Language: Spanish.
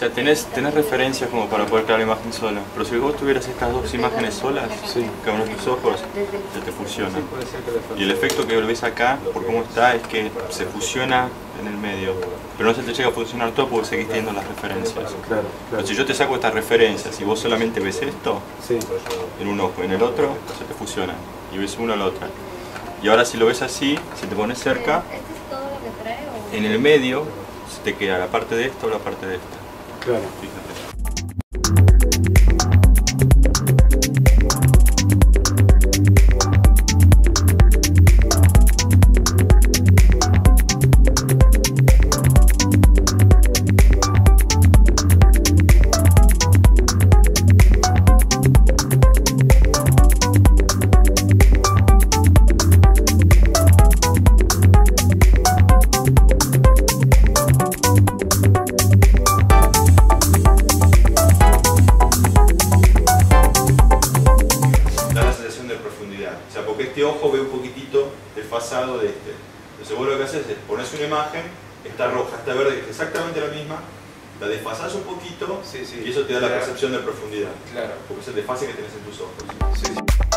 sea, tenés, tenés referencias como para poder crear la imagen sola, pero si vos tuvieras estas dos imágenes solas, cada uno de tus ojos, ya te fusiona. Y el efecto que ves acá, por cómo está, es que se fusiona en el medio. Pero no se te llega a funcionar todo porque seguís teniendo las referencias. Claro, Pero si yo te saco estas referencias y vos solamente ves esto, Sí, en un ojo, en el otro, se te fusiona. Y ves uno al otro. Y ahora si lo ves así, si te pones cerca, ¿Este es todo lo que trae o...? en el medio, se te queda la parte de esto o la parte de esta. Claro. Desfasado de este. Entonces vos lo que haces es pones una imagen, está roja, está verde, que es exactamente la misma, la desfasás un poquito Sí, sí. y eso te da la percepción de profundidad. Claro. Porque es el desfase que tenés en tus ojos. Sí.